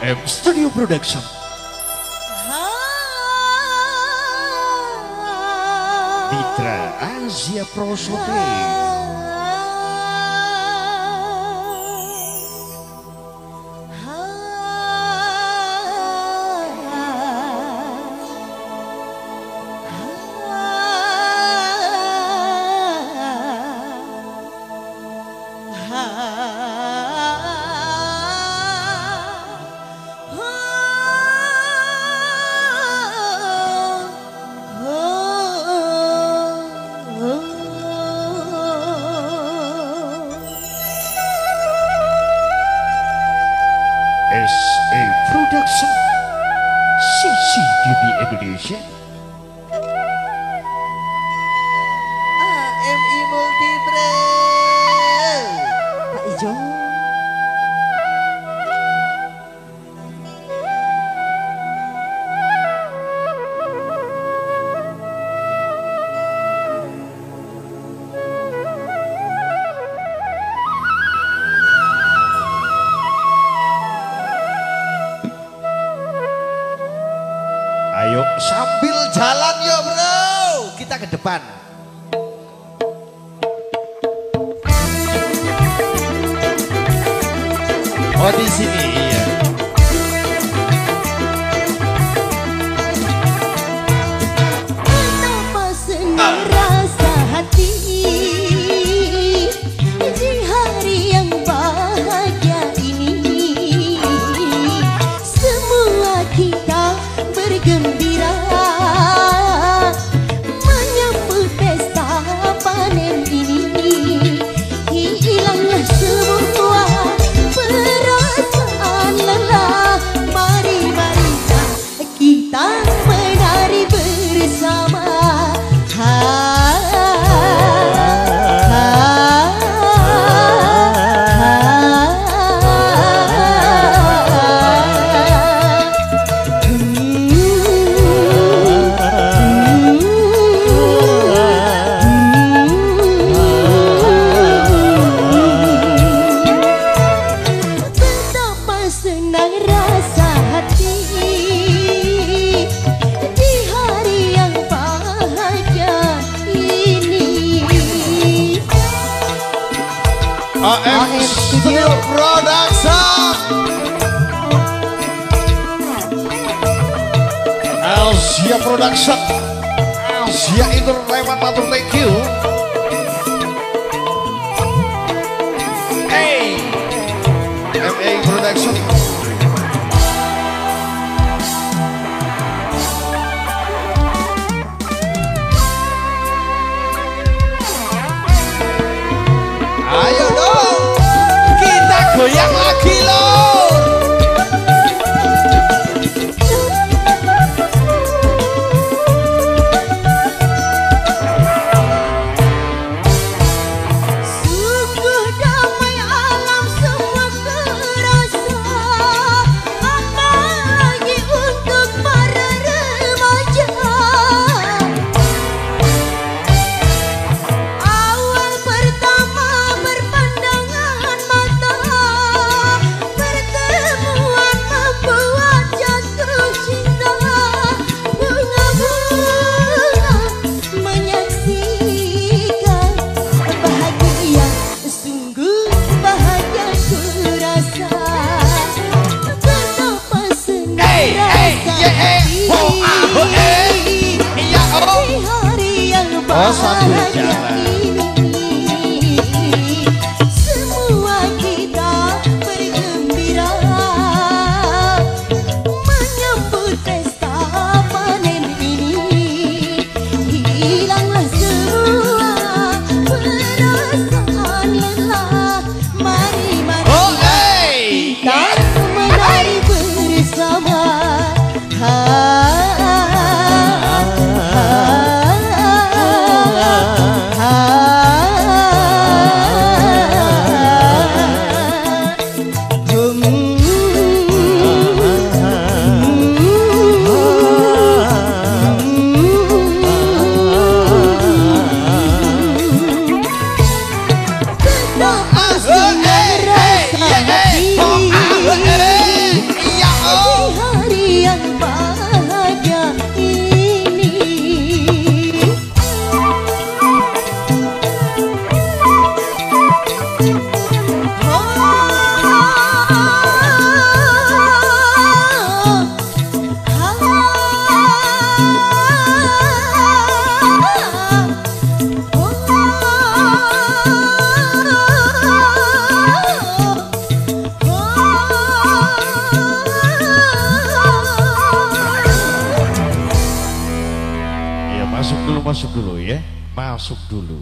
AM Studio Production. Mitra Asia Pro is a production. CCTV Indonesia. Ayo. Sambil jalan yo bro, kita ke depan. Oh di sini iya. AM Studio Production. Elsia Production. Elsia itu lewat matur thank you. Hey. MA Production. yeah. 我刷图的家 masuk dulu, ya. Masuk dulu.